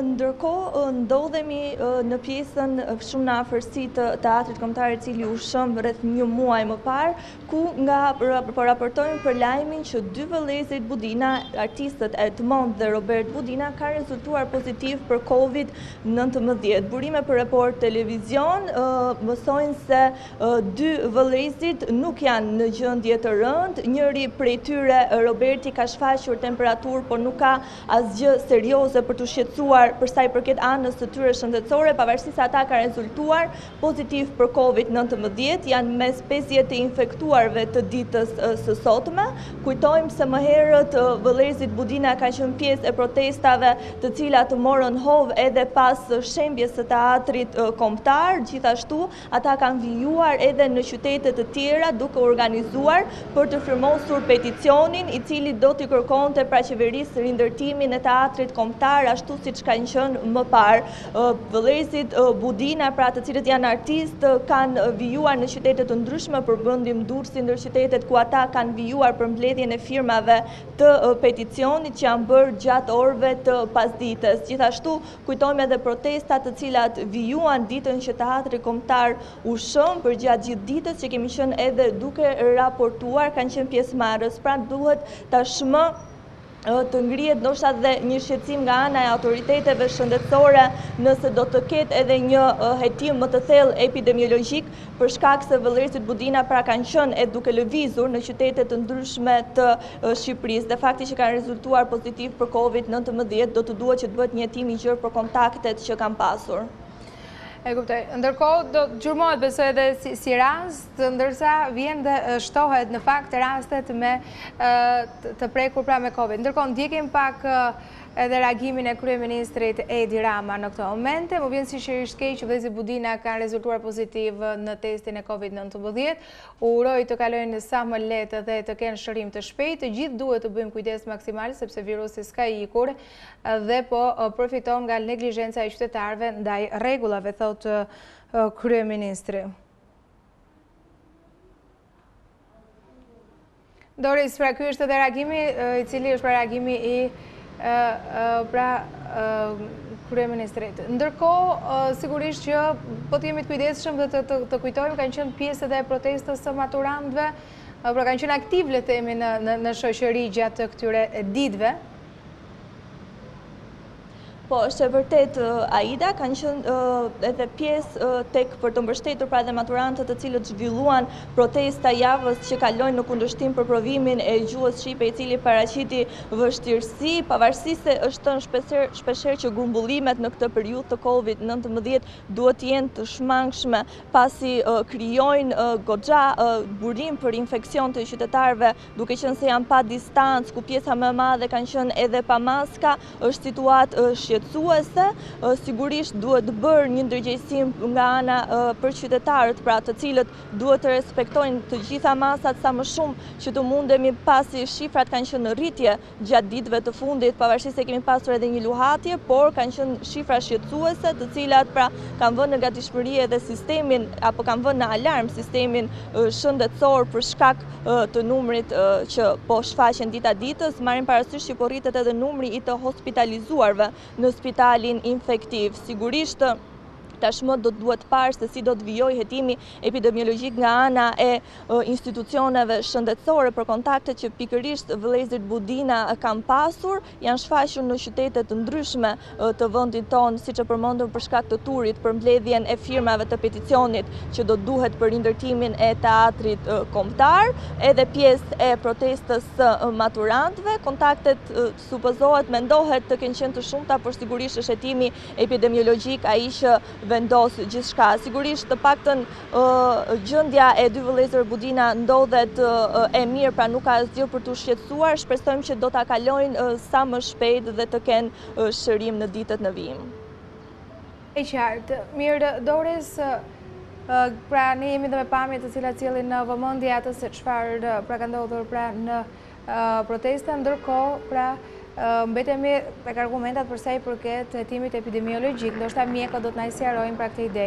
Ndërkohë ndodhemi në pjesën shumë në afërsi të Teatrit Kombëtar i cili u shemb rreth një muaj më parë, ku nga po raportojmë për lajmin që dy vëllezërit Budina, artistët Edmond dhe Robert Budina kanë rezultuar pozitiv për Covid nëntëmbëdhjetë. Burime për Report Televizion mësojnë se dy vëllezërit nuk janë në gjendje të rëndë, njëri prej tyre Roberti ka shfaqur temperaturë, por nuk ka Asgjë serioze për t'u shqetësuar për sa i përket anës së tyre shëndetësore, pavarësisht se ata kanë rezultuar pozitivë për Covid nëntëmbëdhjetë, janë mes pesëdhjetë të infektuarve të ditës së sotme. Kujtojmë se më herët vëllezërit Budina kanë qenë pjesë e protestave të cilat morën hov edhe pas shembjes së Teatrit Kombëtar, gjithashtu Ata kanë vijuar edhe në qytete të tjera duke organizuar për të firmosur peticionin, i cili do t'i kërkonte pra qeverisë rindërtimin e Teatrit Kombëtar ashtu siç kanë qenë më parë. Vëllezërit Budina, pra të cilët janë artistë, kanë vijuar në qytete të ndryshme përmendim Durrësi ndër qytetet ku ata kanë vijuar për mbledhjen e firmave të peticionit që janë bërë gjatë orëve të pasdites. Gjithashtu Kujtojmë edhe protestat të cilat vijuan ditën që Teatri Kombëtar u shemb përgjatë gjithë ditës që kemi qenë edhe duke raportuar, kanë qenë pjesëmarrës, pra duhet tashmë të ngrihet ndoshta dhe një shqetësim nga ana e autoriteteve shëndetësore nëse do të ketë edhe një hetim më të thellë epidemiologjik për shkak se vëllezërit Budina pra kanë qenë e duke lëvizur në qytete të ndryshme të Shqipërisë dhe fakti që kanë rezultuar pozitiv për COVID-19 do të duhet që të bëhet një hetim i gjerë për kontaktet që kanë pasur. E kuptoj. Ndërkohë do të gjurmohet besoj edhe si rast, ndërsa vjen dhe shtohet në fakt rastet me të prekur pra me Covid. Ndërkohë ndjekim pak Edhe reagimin e kryeministrit Edi Rama në këto momente. Më vjen sinqerisht keq që vëllezërit Budina kanë rezultuar pozitiv në testin e Covid nëntëmbëdhjetë. U uroj të kalojnë sa më lehtë dhe të kenë shërim të shpejtë. Të gjithë duhet të bëjmë kujdes maksimal sepse virusi s'ka ikur dhe po përfiton nga neglizhenca e qytetarëve ndaj rregullave, thotë kryeministri. Doris, pra ky është edhe reagimi i cili është pra reagimi i pra kryeministrit. Ndërkohë, sigurisht që po të jemi të kujdeshëm dhe të kujtojmë, kanë qenë pjesë edhe e protestës së maturantëve, pra kanë qenë aktivë le themi në shoqëri gjatë këtyre ditve. Po, është e vërtetë, Aida, kanë qenë edhe pjesë tek për të mbështetur pra dhe maturantët të cilët zhvilluan protesta javës që kaloi në kundërshtim për provimin e gjuhës shqipe i cili paraqiti vështirësi, pavarësisht se është thënë shpeshherë që grumbullimet në këtë periudhë të COVID-19 duhet të jenë të shmangshme pasi krijojnë goxha burim për infeksion të qytetarëve Duke qenë se janë pa distancë, ku pjesa më e madhe kanë qenë edhe pa maska, është situatë shqetësuese. Sigurisht duhet të bëhet një ndërgjegjësim nga ana për qytetarët, pra të cilët duhet të respektojnë të gjitha masat sa më shumë që të mundemi, pasi shifrat kanë qenë në rritje gjatë ditëve të fundit, pavarësisht se kemi pasur edhe një luhatje, por kanë qenë shifra shqetësuese, të cilat pra kanë vënë në gatishmëri edhe sistemin apo kanë vënë në alarm sistemin shëndetësor për shkak të numrit që po shfaqen dita ditës, marrim parasysh që po rritet edhe numri i të hospitalizuarve në spitalin infektiv. Sigurisht tashmë do të duhet parë se si do të vijojë hetimi epidemiologjik nga ana e institucioneve shëndetësore për kontaktet që pikërisht vëllezërit Budina kanë pasur, janë shfaqur në qytete të ndryshme të vendit tonë, siç e përmendëm për shkak të turit për mbledhjen e firmave të peticionit që do të duhet për rindërtimin e teatrit kombëtar, edhe pjesë e protestës së maturantëve. Kontaktet supozohet, mendohet të kenë qenë të shumta, por sigurisht është hetimi epidemiologjik ai që vendos gjithçka. Sigurisht të paktën Gjendja e dy vëllezër Budina ndodhet e mirë, pra nuk ka asgjë për t'u shqetësuar. Shpresojmë që do ta kalojnë sa më shpejt dhe të kenë shërim në ditët në vijim. E qartë. Mirë, Doris, pra ne jemi dhe me pamje të cilat sjellin në vëmendje atë se çfarë pra ka ndodhur pra në protestë, ndërkohë pra mbetemi tek argumentat për sa i përket hetimit epidemiologjik, ndoshta mjekët do të na sqarojnë pra këtë ide.